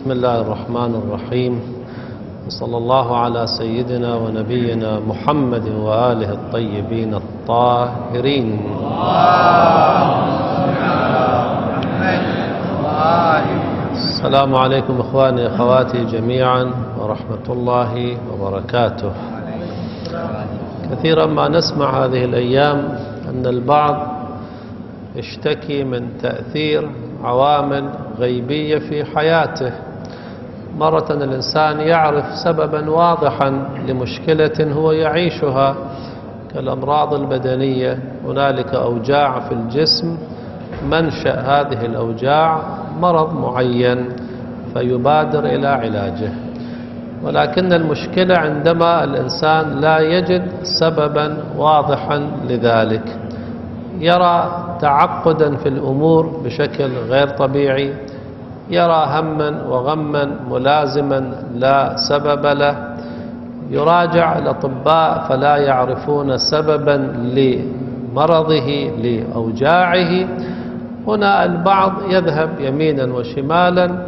بسم الله الرحمن الرحيم. وصلى الله على سيدنا ونبينا محمد وآله الطيبين الطاهرين. السلام عليكم إخواني أخواتي جميعا ورحمة الله وبركاته. كثيرا ما نسمع هذه الأيام أن البعض يشتكي من تأثير عوامل غيبية في حياته. مرة الإنسان يعرف سببا واضحا لمشكلة هو يعيشها كالأمراض البدنية. هنالك أوجاع في الجسم منشأ هذه الأوجاع مرض معين فيبادر إلى علاجه. ولكن المشكلة عندما الإنسان لا يجد سببا واضحا لذلك. يرى تعقدا في الأمور بشكل غير طبيعي. يرى هما وغما ملازما لا سبب له. يراجع الأطباء فلا يعرفون سببا لمرضه لأوجاعه. هنا البعض يذهب يمينا وشمالا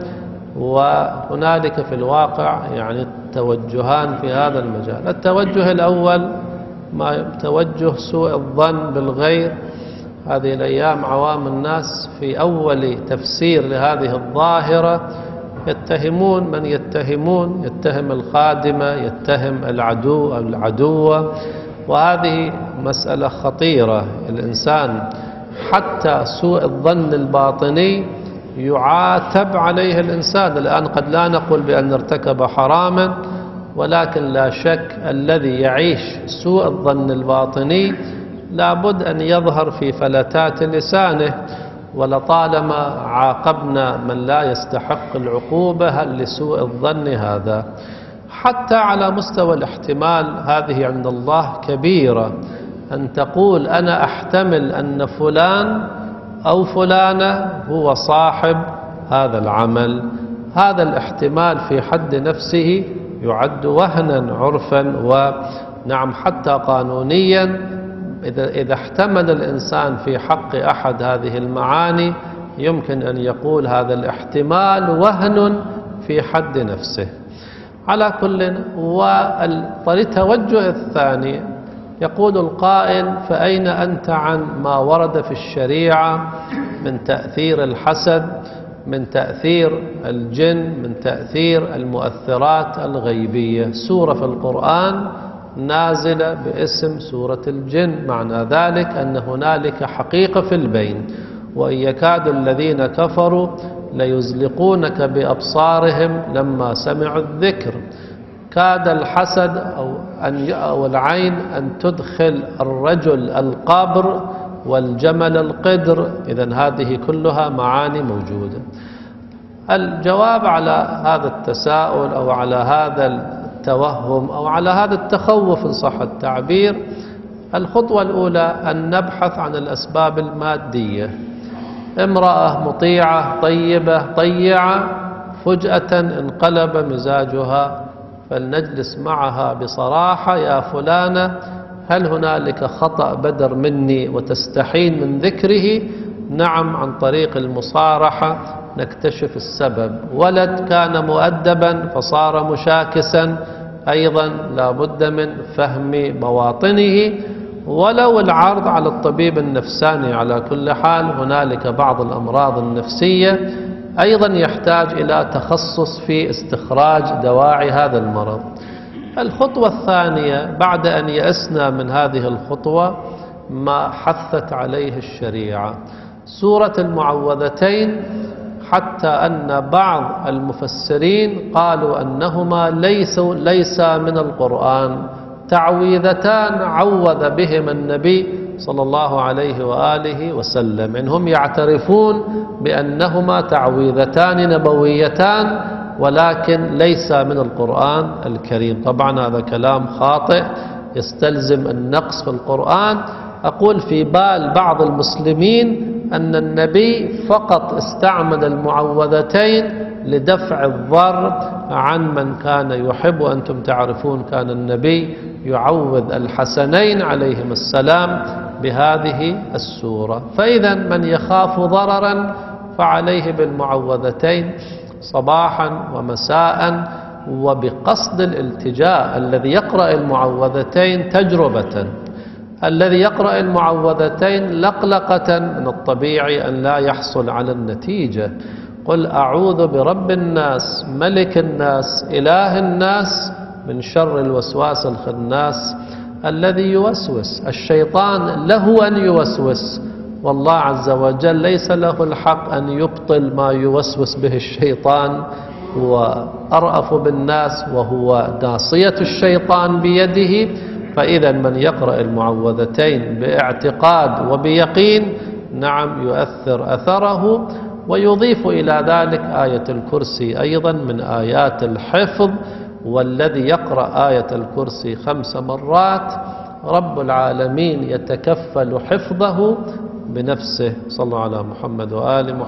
وهنالك في الواقع يعني توجهان في هذا المجال. التوجه الأول ما توجه سوء الظن بالغير هذه الأيام عوام الناس في أول تفسير لهذه الظاهرة يتهمون من يتهمون؟ يتهم الخادمة يتهم العدو أو العدوة. وهذه مسألة خطيرة. الإنسان حتى سوء الظن الباطني يعاتب عليه الإنسان. الآن قد لا نقول بأن ارتكب حراما ولكن لا شك الذي يعيش سوء الظن الباطني لابد أن يظهر في فلتات لسانه ولطالما عاقبنا من لا يستحق العقوبة هل لسوء الظن هذا؟ حتى على مستوى الاحتمال هذه عند الله كبيرة أن تقول أنا أحتمل أن فلان أو فلانة هو صاحب هذا العمل. هذا الاحتمال في حد نفسه يعد وهنا عرفا ونعم حتى قانونيا إذا, إذا احتمل الإنسان في حق أحد هذه المعاني يمكن أن يقول هذا الاحتمال وهن في حد نفسه. على كل والتوجه الثاني يقول القائل فأين أنت عن ما ورد في الشريعة من تأثير الحسد من تأثير الجن من تأثير المؤثرات الغيبية؟ سورة في القرآن نازلة باسم سورة الجن. معنى ذلك أن هنالك حقيقة في البين وإن يكاد الذين كفروا ليزلقونك بأبصارهم لما سمعوا الذكر. كاد الحسد أو, أن أو العين أن تدخل الرجل القبر والجمل القدر. إذا هذه كلها معاني موجودة. الجواب على هذا التساؤل أو على هذا التوهم أو على هذا التخوف إن صح التعبير الخطوة الأولى أن نبحث عن الأسباب المادية. امرأة مطيعة طيبة طيعة فجأة انقلب مزاجها فلنجلس معها بصراحة يا فلانة هل هنالك خطأ بدر مني وتستحين من ذكره؟ نعم عن طريق المصارحة نكتشف السبب. ولد كان مؤدبا فصار مشاكسا. أيضا لا بد من فهم مواطنه ولو العرض على الطبيب النفساني على كل حال هنالك بعض الأمراض النفسية أيضا يحتاج إلى تخصص في استخراج دواعي هذا المرض. الخطوة الثانية بعد أن يأسنا من هذه الخطوة ما حثت عليه الشريعة. سورة المعوذتين حتى أن بعض المفسرين قالوا أنهما ليسوا ليس من القرآن تعويذتان عوذ بهما النبي صلى الله عليه وآله وسلم. إنهم يعترفون بأنهما تعويذتان نبويتان ولكن ليس من القرآن الكريم. طبعا هذا كلام خاطئ يستلزم النقص في القرآن. أقول في بال بعض المسلمين أن النبي فقط استعمل المعوذتين لدفع الضر عن من كان يحب وأنتم تعرفون كان النبي يعوذ الحسنين عليهم السلام بهذه السورة. فإذا من يخاف ضررا فعليه بالمعوذتين صباحا ومساء وبقصد الالتجاء الذي يقرأ المعوذتين تجربة. الذي يقرأ المعوذتين لقلقة من الطبيعي أن لا يحصل على النتيجة. قل أعوذ برب الناس ملك الناس إله الناس من شر الوسواس الخناس الذي يوسوس. الشيطان له أن يوسوس. والله عز وجل ليس له الحق أن يبطل ما يوسوس به الشيطان. هو أرأف بالناس وهو ناصية الشيطان بيده. فإذا من يقرأ المعوذتين باعتقاد وبيقين نعم يؤثر أثره ويضيف إلى ذلك آية الكرسي أيضا من آيات الحفظ والذي يقرأ آية الكرسي خمس مرات رب العالمين يتكفل حفظه بنفسه. صلى على محمد وآل محمد.